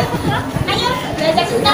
Ayo, belajar kita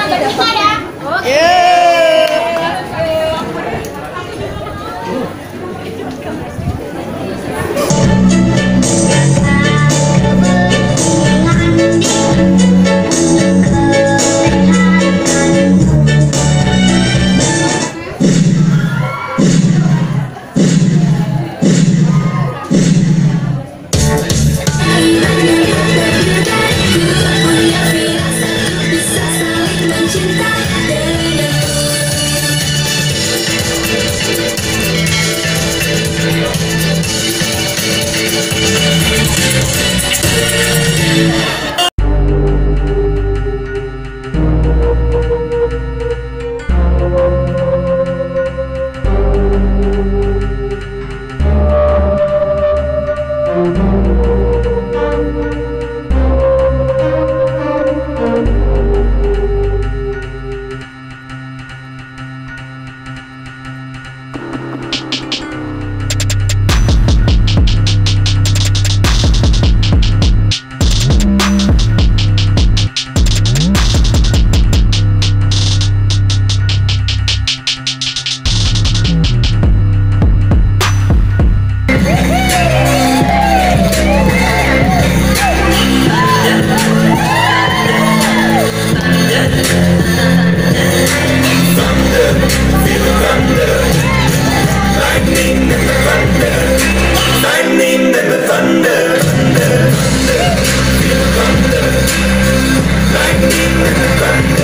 Thank